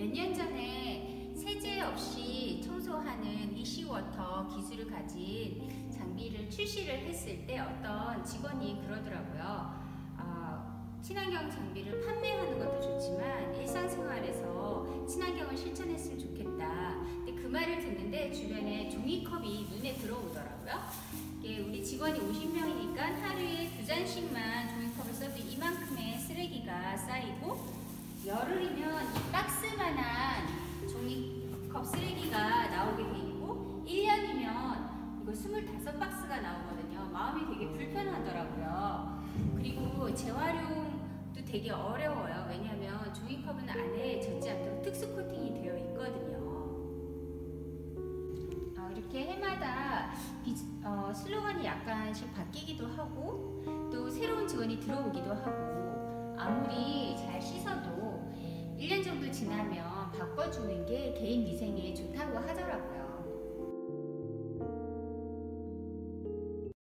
몇 년 전에 세제 없이 청소하는 이시워터 기술을 가진 장비를 출시를 했을 때 어떤 직원이 그러더라고요. 어, 친환경 장비를 판매하는 것도 좋지만 일상생활에서 친환경을 실천했으면 좋겠다. 근데 그 말을 듣는데 주변에 종이컵이 눈에 들어오더라고요. 이게 우리 직원이 50명이니까 나오게 돼 있고 1년이면 이거 25박스가 나오거든요. 마음이 되게 불편하더라고요. 그리고 재활용도 되게 어려워요. 왜냐하면 종이컵은 안에 젖지 않도록 특수 코팅이 되어 있거든요. 어, 이렇게 해마다 비- 어, 슬로건이 약간씩 바뀌기도 하고 또 새로운 직원이 들어오기도 하고 아무리 잘 씻어도 1년 정도 지나면 바꿔주는 게 개인 위생에 좋다고 하더라고요.